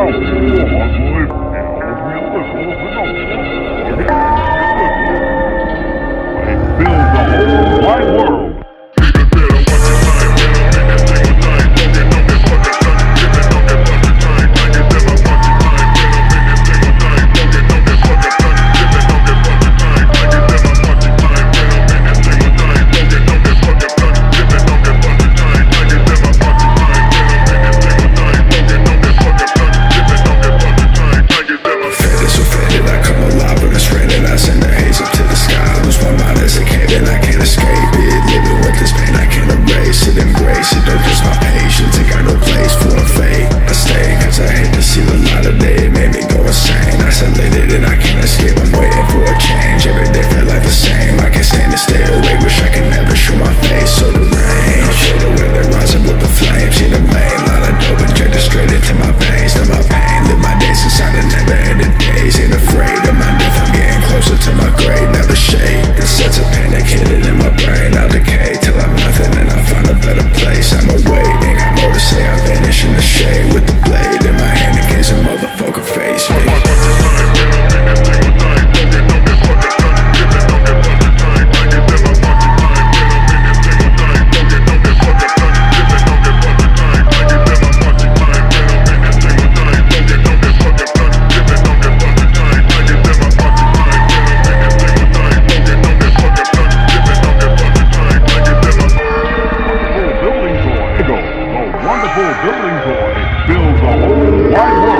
build the whole wide world. I to see the light of day It made me go insane. Isolated and I can't escape I'm waiting for a change. Every day feel like the same. I can't stand to stay awake Wish I could never show my face. So the rain Show the weather rising with the flames. See the main line of dope Injected straight into my veins. To my pain Live my days inside a never-ending days Ain't afraid of my death I'm getting closer to my grave. Now the shade The sense of panic hidden in my brain. I'll decay till I'm nothing And I find a better place. I'm awaiting I'm more to say. I vanish in the shade With the colorful building toy fills a whole wide world.